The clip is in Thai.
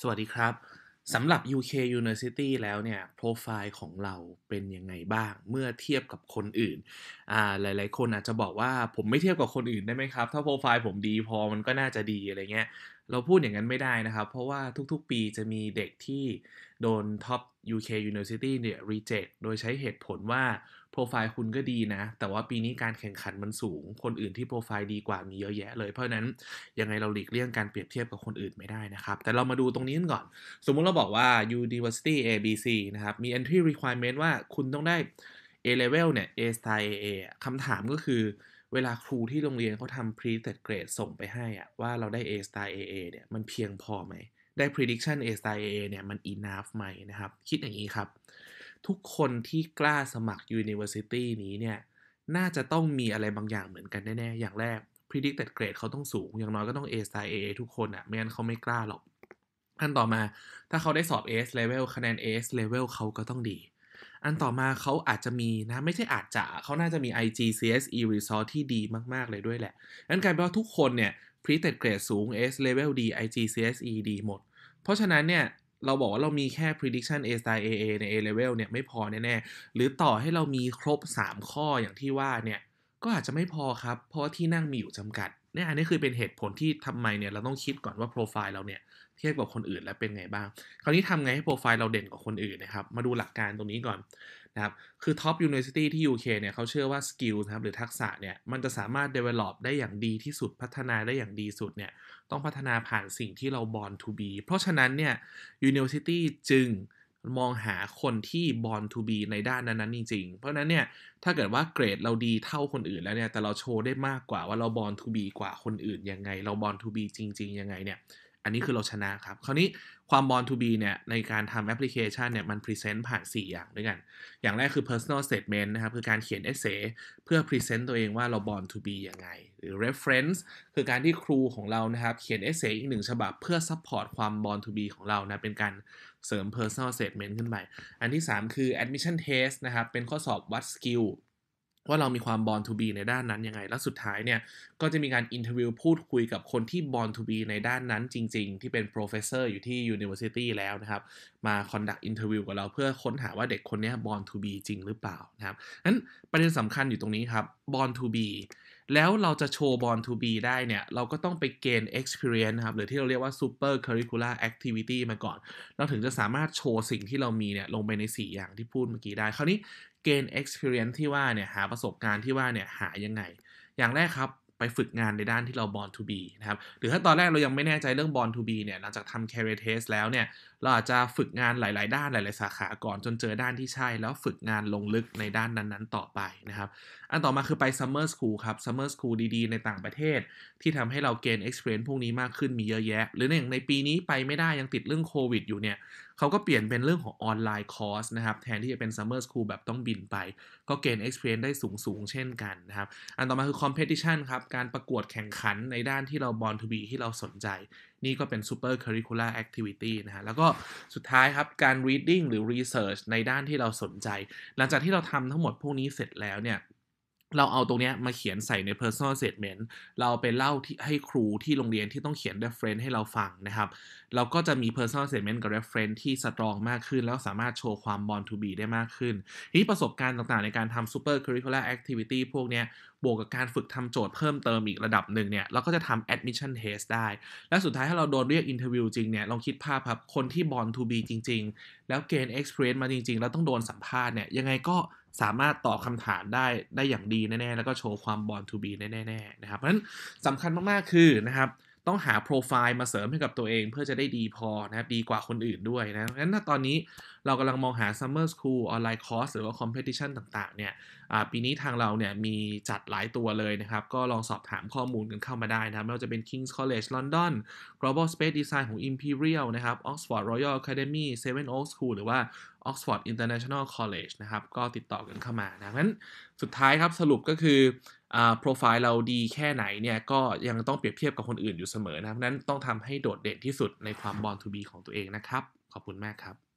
สวัสดีครับสำหรับ UK University แล้วเนี่ยโปรไฟล์ของเราเป็นยังไงบ้าง เมื่อเทียบกับคนอื่นอ่าหลาย ๆ คนอาจจะบอกว่าผมไม่เทียบกับคนอื่นได้ไหมครับ ถ้าโปรไฟล์ผมดีพอมันก็น่าจะดีอะไรเงี้ย เราพูดอย่างนั้นไม่ได้นะครับ เพราะว่าทุกๆปีจะมีเด็กที่โดน Top UK University เนี่ย reject โดยใช้เหตุผลว่าโปรไฟล์คุณก็ดีนะ แต่ว่าปีนี้การแข่งขันมันสูง คนอื่นที่โปรไฟล์ดีกว่ามีเยอะแยะเลย เพราะนั้นยังไงเราหลีกเลี่ยงการเปรียบเทียบกับคนอื่นไม่ได้นะครับ แต่เรามาดูตรงนี้กันก่อน สมมุติเราบอกว่า University ABC นะครับ มี entry requirement ว่าคุณต้องได้ A level เนี่ย A star AA คำถามก็คือ เวลาครูที่โรงเรียนเขาทำ pre-set grade ส่งไปให้อะว่าเราได้ A star AA เนี่ยมันเพียงพอไหม ได้ prediction A star AA เนี่ยมัน enough ไหมนะครับ คิดอย่างนี้ครับ ทุกคนที่กล้าสมัคร University นี้เนี่ย น่าจะต้องมีอะไรบางอย่างเหมือนกันแน่ๆ อย่างแรก predicted grade เขาต้องสูง อย่างน้อยก็ต้อง A star AA ทุกคนอะไม่งั้นเขาไม่กล้าหรอกอันต่อมาถ้าเขาได้สอบ S level คะแนน S level เขาก็ต้องดี อันต่อมาเขาอาจจะมีนะ ไม่ใช่อาจจะเขาน่าจะมี IG CSE result ที่ดีมาก ๆ เลยด้วยแหละนั่นกลายเป็นว่าทุกคนเนี่ย pre t e d grade สูง S level ดี IG CSE ดีหมด เพราะฉะนั้นเนี่ยเราบอกว่าเรามีแค่ prediction A star AA ใน A level เนี่ยไม่พอแน่ๆ หรือต่อให้เรามีครบ 3 ข้ออย่างที่ว่าเนี่ย ก็อาจจะไม่พอครับ เพราะว่าที่นั่งมีอยู่จำกัด เนี่ยอันนี้คือเป็นเหตุผลที่ทำไมเนี่ยเราต้องคิดก่อนว่าโปรไฟล์เราเนี่ยเทียบกับคนอื่นแล้วเป็นไงบ้าง คราวนี้ทำไงให้โปรไฟล์เราเด่นกว่าคนอื่นนะครับ มาดูหลักการตรงนี้ก่อนนะครับคือ Top University ที่ UK เนี่ยเขาเชื่อว่า skill นะครับหรือทักษะเนี่ยมันจะสามารถ develop ได้อย่างดีที่สุดพัฒนาได้อย่างดีสุดเนี่ยต้องพัฒนาผ่านสิ่งที่เรา born to be เพราะฉะนั้นเนี่ย University จึง มองหาคนที่ born to be ในด้านนั้นๆจริงๆ เพราะนั้นเนี่ยถ้าเกิดว่าเกรดเราดีเท่าคนอื่นแล้วเนี่ยแต่เราโชว์ได้มากกว่าว่าเรา born to be กว่าคนอื่นยังไง เรา born to be จริง ๆ ยังไงเนี่ย อันนี้คือเราชนะครับ คราวนี้ความ born to be เนี่ยในการทำแอปพลิเคชันเนี่ยมัน present ผ่าน 4 อย่างด้วยกัน อย่างแรกคือ personal statement นะครับ คือการเขียน essay เพื่อ present ตัวเองว่าเรา born to be ยังไง หรือ reference คือการที่ครูของเรานะครับ เขียน essay อีกหนึ่งฉบับเพื่อ support ความ born to be ของเรานะ เป็นการเสริม personal statement ขึ้นไป อันที่ 3 คือ admission test นะครับ เป็นข้อสอบวัด skill ว่าเรามีความ born to be ในด้านนั้นยังไง แล้วสุดท้ายเนี่ย ก็จะมีการอินเทอร์วิวพูดคุยกับคนที่ born to be ในด้านนั้นจริง ๆ ที่เป็น professor อยู่ที่ university แล้วนะครับ มา conduct interview กับเราเพื่อค้นหาว่าเด็กคนนี้ born to be จริงหรือเปล่านะครับนั้นประเด็นสำคัญอยู่ตรงนี้ครับ born to be แล้วเราจะโชว์ born to be ได้เนี่ย เราก็ต้องไปเกณฑ์ experience นะครับ หรือที่เราเรียกว่า super curricular activity มาก่อน เราถึงจะสามารถโชว์สิ่งที่เรามีเนี่ย ลงไปใน 4 อย่างที่พูดเมื่อกี้ได้ คราวนี้ เกณฑ์ experience ที่ว่าเนี่ยหาประสบการณ์ที่ว่าเนี่ยหายังไง อย่างแรกครับไปฝึกงานในด้านที่เรา born to be นะครับ หรือถ้าตอนแรกเรายังไม่แน่ใจเรื่อง born to be เนี่ย หลังจากทำ career test แล้วเนี่ย เราอาจจะฝึกงานหลาย ๆ ด้านหลาย ๆ สาขาก่อนจนเจอด้านที่ใช่ แล้วฝึกงานลงลึกในด้านนั้น ๆ ต่อไปนะครับ อันต่อมาคือไป summer school ครับ summer school ดีๆ ในต่างประเทศ ที่ทำให้เราเกณฑ์ experience พวกนี้มากขึ้นมีเยอะแยะ หรือในอย่างในปีนี้ไปไม่ได้ยังติดเรื่องโควิดอยู่เนี่ย เขาก็เปลี่ยนเป็นเรื่องของออนไลน์คอร์สนะครับ แทนที่จะเป็น summer school แบบต้องบินไป ก็เกณฑ์ experience ได้สูงๆเช่นกันนะครับ อันต่อมาคือ competition ครับ การประกวดแข่งขันในด้านที่เรา born to be ที่เราสนใจ นี่ก็เป็น super curricular activity นะฮะ แล้วก็สุดท้ายครับ การ reading หรือ research ในด้านที่เราสนใจ หลังจากที่เราทำทั้งหมดพวกนี้เสร็จแล้วเนี่ย เราเอาตรงนี้มาเขียนใส่ใน personal statement เราไปเล่าที่ให้ครูที่โรงเรียนที่ต้องเขียน reference ให้เราฟังนะครับ เราก็จะมี personal statement กับ reference ที่ strong มากขึ้น แล้วสามารถโชว์ความ born to be ได้มากขึ้นนี่ประสบการณ์ต่างๆ ในการทำ super curricular activity พวกนี้บวกกับการฝึกทำโจทย์เพิ่มเติมอีกระดับหนึ่งเนี่ย เราก็จะทำ admission test ได้ และสุดท้ายถ้าเราโดนเรียก interview จริงเนี่ย ลองคิดภาพครับ คนที่ born to be จริง ๆ แล้วเกณฑ์ experience มาจริง ๆ แล้วต้องโดนสัมภาษณ์เนี่ย ยังไงก็ สามารถตอบคำถามได้ได้อย่างดีแน่ๆ แล้วก็โชว์ความ born to be แน่ๆนะครับเพราะฉะนั้นสำคัญมากๆคือนะครับต้องหาโปรไฟล์มาเสริมให้กับตัวเองเพื่อจะได้ดีพอนะครับดีกว่าคนอื่นด้วยนะงั้นถ้าตอนนี้เรากำลังมองหา summer school ออนไลน์คอร์สหรือว่า competition ต่างๆ เนี่ยปีนี้ทางเราเนี่ยมีจัดหลายตัวเลยนะครับ ก็ลองสอบถามข้อมูลกันเข้ามาได้นะครับไม่ว่าจะเป็น King's College London Global Space Design ของ Imperial นะครับ Oxford Royal Academy Seven Oaks School หรือว่า Oxford International College นะครับ ก็ติดต่อกันเข้ามานะงั้นสุดท้ายครับสรุปก็คือโปรไฟล์เราดีแค่ไหนเนี่ย ก็ยังต้องเปรียบเทียบกับคนอื่นอยู่เสมอนะครับนั้นต้องทำให้โดดเด่นที่สุดในความบอลทูบีของตัวเองนะครับ ขอบคุณมากครับ